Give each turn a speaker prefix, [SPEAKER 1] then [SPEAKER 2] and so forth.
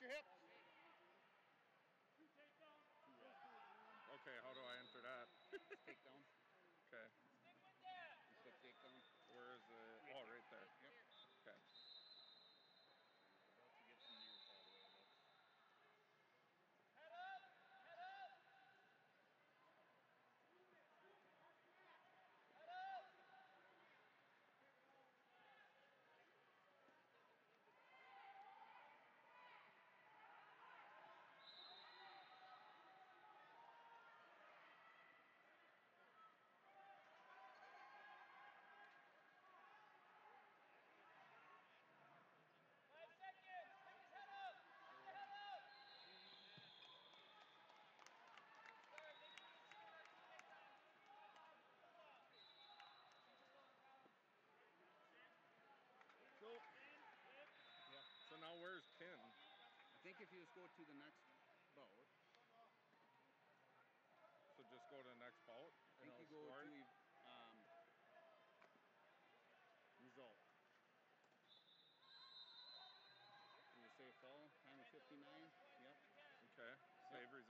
[SPEAKER 1] your hip. think if you just go to the next bout.
[SPEAKER 2] So just go to the next bout? I think you go score? to
[SPEAKER 1] um, result. And you say fall, time of 59.